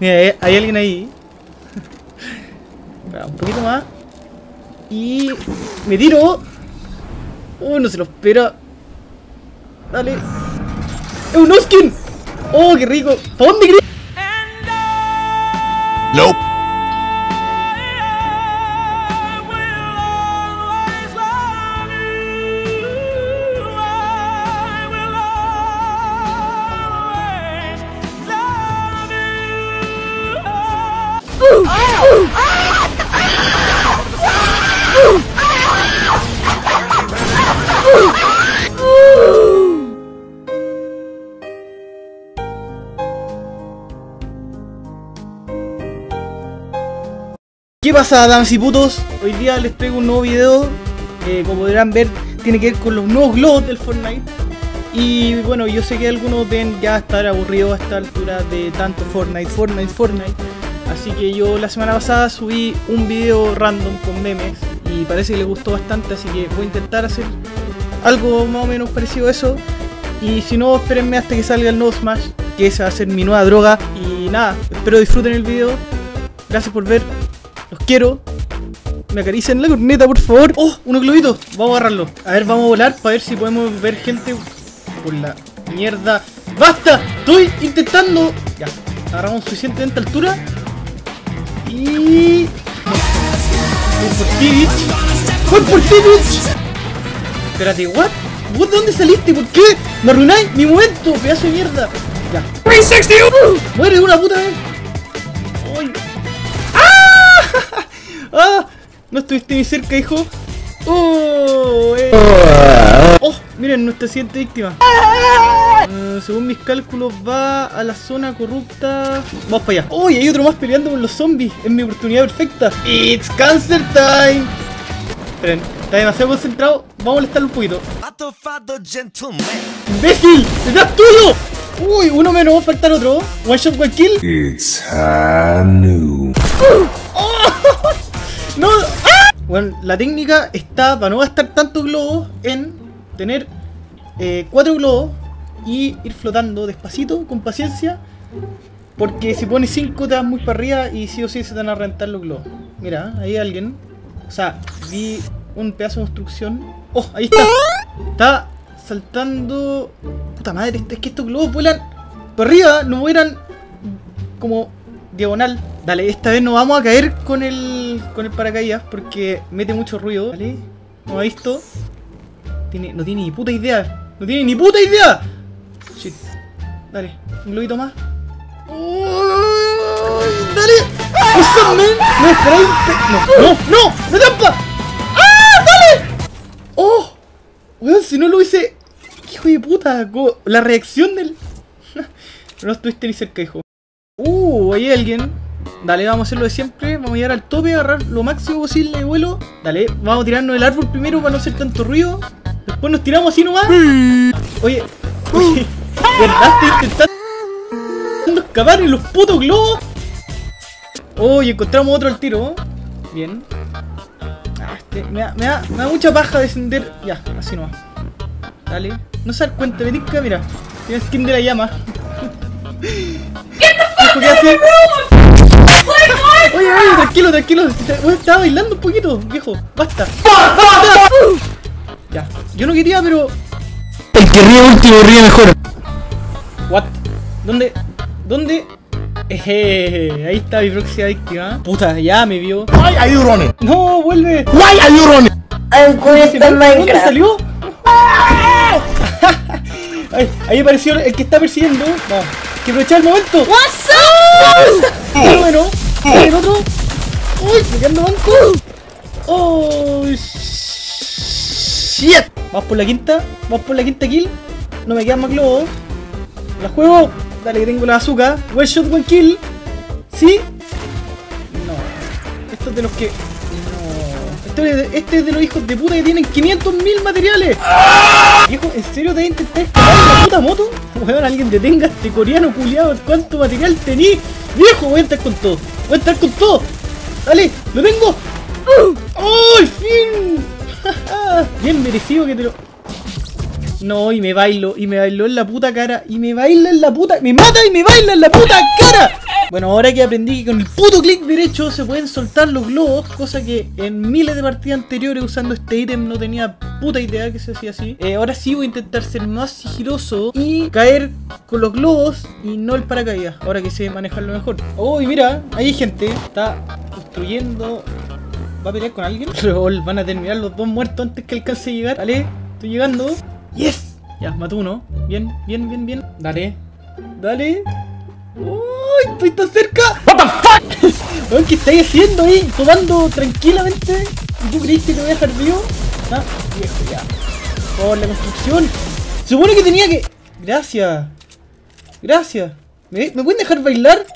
Mira, hay, alguien ahí. Un poquito más. Y... ¡Me tiro! ¡Oh, no se lo espera! Dale. ¡Es un Oskin! ¡Oh, qué rico! ¿Para dónde querés? Nope. Pasa, damas y putos? Hoy día les traigo un nuevo video. eh, como podrán ver, tiene que ver con los nuevos globos del Fortnite. Y bueno, yo sé que algunos deben ya estar aburridos a esta altura de tanto Fortnite, Fortnite, Fortnite. Así que yo la semana pasada subí un video random con memes y parece que les gustó bastante, así que voy a intentar hacer algo más o menos parecido a eso. Y si no, espérenme hasta que salga el nuevo Smash, que esa va a ser mi nueva droga. Y nada, espero disfruten el video. Gracias por ver. Los quiero. Me acarician la corneta, por favor. ¡Oh! Unos globitos. Vamos a agarrarlo. A ver, vamos a volar para ver si podemos ver gente por la mierda. ¡Basta! Estoy intentando. Ya. Agarramos suficientemente altura. Y. Voy por ti, bitch. Voy por ti, bitch. Espérate, ¿what? ¿Vos de dónde saliste? ¿Por qué? ¿Me arruináis mi momento? Pedazo de mierda. Ya. 360! ¡Muere de una puta vez! ¡Ah! No estuviste ni cerca, hijo. ¡Oh! eh. ¡Oh! Miren, nuestra siguiente víctima. Eh, según mis cálculos, va a la zona corrupta. Vamos para allá. ¡Oh! y hay otro más peleando con los zombies. Es mi oportunidad perfecta. ¡It's cancer time! Esperen, está demasiado concentrado. Vamos a molestarlo un poquito. ¡Imbécil! ¡Detrás tuyo! Uy, uno menos, va a faltar otro. One shot, one kill. It's Hanu. ¡No! ¡Ah! Bueno, la técnica está para no gastar tantos globos en tener eh, cuatro globos y ir flotando despacito, con paciencia. Porque si pones 5 te vas muy para arriba y sí o sí se te van a rentar los globos. Mira, ahí hay alguien. O sea, vi un pedazo de construcción. ¡Oh! Ahí está. Está saltando. Puta madre, es que estos globos vuelan para arriba, no vuelan como diagonal. Dale, esta vez no vamos a caer con el con el paracaídas porque mete mucho ruido. Dale, no ha visto. Tiene, no tiene ni puta idea. No tiene ni puta idea. Shit. Dale, un globito más. Uy, dale. Man? No. No, no, no, no trampa. ¡Ah! ¡Dale! ¡Oh! Weón, si no lo hubiese. Hijo de puta, la reacción del. no estuviste ni cerca, hijo. Uh, hay alguien. Dale, vamos a hacer lo de siempre. Vamos a llegar al tope, agarrar lo máximo posible de vuelo. Dale, vamos a tirarnos del árbol primero para no hacer tanto ruido. Después nos tiramos así nomás. Oye, oye, ¿verdad? Intentando escapar en los putos globos. Oye, encontramos otro al tiro. Bien. Ah, este, me, da, me, da, me da mucha paja descender. Ya, así nomás. Dale. No se da cuenta, me tinca, mira. Tiene skin de la llama. ¿Qué hace? Oye, oye, tranquilo, tranquilo. Estaba bailando un poquito, viejo. Basta. Basta. Ya. Yo no quería, pero. El que ríe último ríe mejor. What? ¿Dónde? ¿Dónde? Eje, ahí está mi próxima víctima. Puta, ya me vio. Why are you running? No, vuelve. Why are you running? I'm quit the ¿Dónde salió? Ahí, ahí apareció el que está persiguiendo. Vamos, que aprovechar el momento. What's up? Pero bueno, el otro. Uy, me quedando banco. Oh, shit. Vamos por la quinta. Vamos por la quinta kill. No me quedan más globos. La juego. Dale, que tengo la azúcar. One shot, one kill. ¿Sí? No. Esto es de los que. No. Este es de, los hijos de puta que tienen 500.000 materiales. Viejo, ¿en serio te vas a intentar escapar la puta moto? Weón, alguien detenga a este coreano culiado. ¿Cuánto material tení? Viejo, voy a entrar con todo. Voy a entrar con todo. Dale, lo tengo. ¡Oh, al fin! Bien merecido que te lo. No, y me bailo, y me bailó en la puta cara, y me baila en la puta. ¡Me mata y me baila en la puta cara! Bueno, ahora que aprendí que con el puto clic derecho se pueden soltar los globos, cosa que en miles de partidas anteriores usando este ítem no tenía puta idea que se hacía así. Eh, ahora sí voy a intentar ser más sigiloso y caer con los globos y no el paracaídas. Ahora que sé manejarlo mejor. Oh, y mira, hay gente, está construyendo. ¿Va a pelear con alguien? Van a terminar los dos muertos antes que alcance a llegar. Dale, estoy llegando. ¡Yes! Ya, mato uno. Bien, bien, bien, bien. Dale. Dale. ¡Uy! ¡Estoy tan cerca! ¿What the fuck? ¿Qué estáis haciendo ahí? Tomando tranquilamente. ¿Y tú creíste que te voy a dejar vivo? Ah, viejo, ya. Por la construcción. Se supone que tenía que. Gracias. Gracias. ¿Me, ¿Me pueden dejar bailar?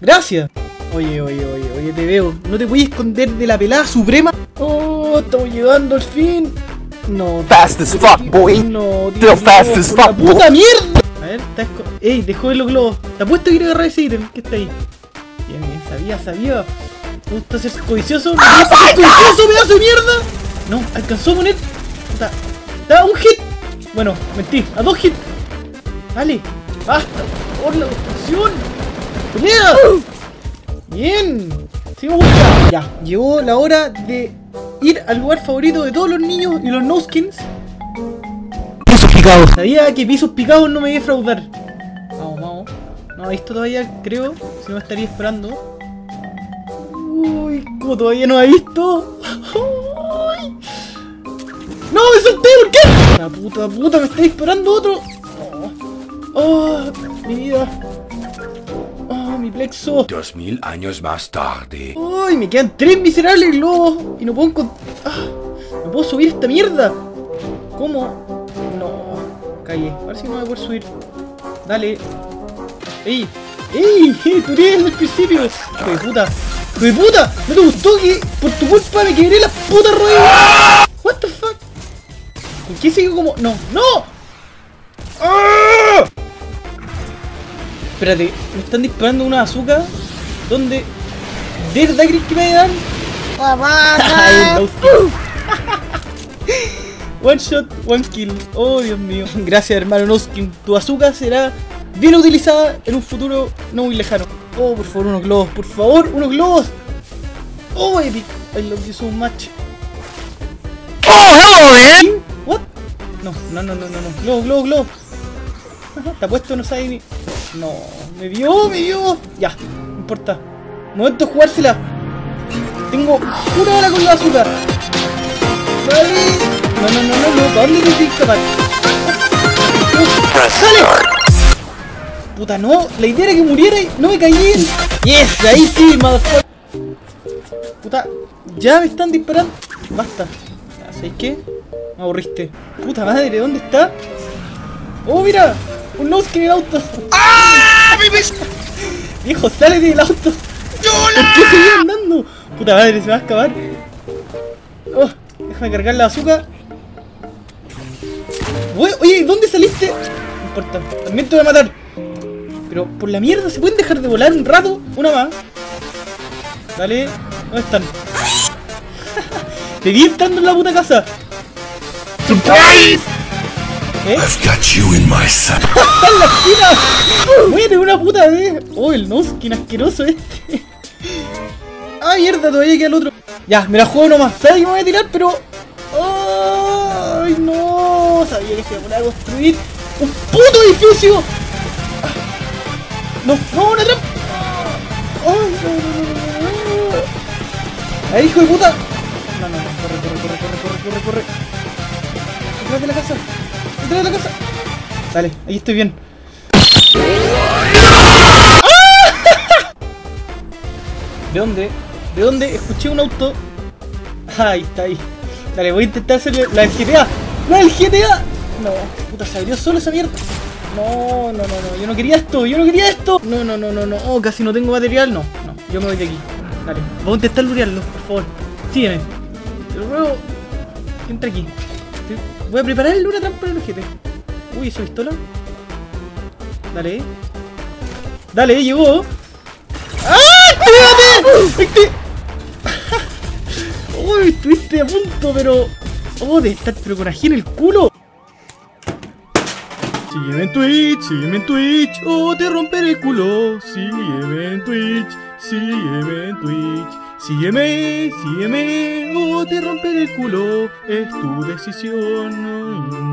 Gracias. Oye, oye, oye, oye, te veo. ¿No te voy a esconder de la pelada suprema? Oh, estamos llegando al fin. No. Fast as fuck, boy. No, Still fast as fuck, boy. puta mierda. A ver, está esco- Ey, dejó de los globos. Te apuesto que quiere agarrar ese ítem. ¿Qué está ahí? Bien, bien, sabía, sabía. Me gusta ser codicioso. ¿Me gusta ser codicioso, pedazo de mierda? No, alcanzó a poner. Puta. Da un hit. Bueno, mentí. A dos hits. Dale. Basta. Por la destrucción. ¡Pelea! Bien. Sí me gusta. Ya, llegó la hora de ir al lugar favorito de todos los niños y los no skins. Pisos picados. Sabía que pisos picados no me iba a defraudar. Vamos, vamos. No he visto todavía, creo. Si no estaría esperando. Uy, como todavía no ha visto. Uy. ¡No, me solté! ¿Por qué? La puta puta, me está disparando otro. Oh, oh, mi vida. Plexo. Dos mil años más tarde. ¡Ay! Me quedan tres miserables globos y no puedo encontrar. ¡No puedo subir esta mierda! ¿Cómo? No. Calle. A ver si no voy a poder subir. Dale. ¡Ey! ¡Ey! ¡Tú eres del principio! ¡Hijo de puta! ¡Hijo de puta! ¿No te gustó que por tu culpa me quebré la puta rueda? ¿What the fuck? ¿Por qué sigo como.? ¡No! ¡No! ¡Ah! Espérate, me están disparando una azúcar donde. ¿De verdad crees que me? Ay, skill. One shot, one kill. Oh, Dios mío. Gracias, hermano Noskin. Tu azúcar será bien utilizada en un futuro no muy lejano. Oh, por favor, unos globos. Por favor, unos globos. Oh, epic. I love you so much. Oh, hello, man. What? No, no, no, no, no, no. Globo, globo, globo. Te apuesto no sabe ni. No, me vio, me vio. Ya, no importa. Momento de jugársela. Tengo una hora con la azúcar. No, no, no, no, no. ¿Para dónde te escapar? ¡Sale! Puta, no. La idea era que muriera y no me caí en. Yes, ahí sí, motherfucker. Puta, ya me están disparando. Basta. ¿Sabes qué? Me aburriste. Puta madre, ¿dónde está? ¡Oh, mira! ¡Un Nosky en el auto! ¡Ah! Viejo, sale del auto. ¿Por qué seguía andando? Puta madre, se va a acabar. Oh, déjame cargar la azúcar. Oye, Oye, ¿dónde saliste? No importa, también te voy a matar. Pero por la mierda, ¿se pueden dejar de volar un rato? Una más. Dale, ¿dónde están? Te vi entrando en la puta casa. Surprise. ¿Eh? I've got you in my. ¡Está en la esquina! ¡Muere una puta vez! ¡Oh, el Noskin asqueroso este! ¡Ah, mierda! Todavía queda el otro. Ya, me la juego nomás. Sabía que me voy a tirar, pero. ¡Ay, no! Sabía que se iba a poner a construir un puto edificio. ¡No! ¡No, una trampa! ¡Ay, hijo de puta! No, no, no, corre, corre, corre, corre, corre, corre, corre. Detrás de la casa. Detrás de la casa. Dale, ahí estoy bien. ¿De dónde? ¿De dónde? Escuché un auto. Ahí está ahí. Dale, voy a intentar hacer la del GTA. ¡La del GTA! No, puta, se abrió solo esa mierda. No, no, no, no. Yo no quería esto, yo no quería esto. No, no, no, no, no. Oh, casi no tengo material. No, no. Yo me voy de aquí. Dale. Voy a intentar lurearlo, por favor. Sígueme. Te lo ruego. Entra aquí. Voy a prepararle una trampa en el ojete. Uy, esa pistola. Dale. Dale, llegó. ¡Ah! ¡Espérate! Este- Uy, estuviste a punto, pero. Oh, de estar pero con ají en el culo. Sígueme en Twitch, sígueme en Twitch, o te romperé el culo. Sígueme en Twitch, sígueme en Twitch. Sígueme, sígueme, o te romperé el culo. Es tu decisión.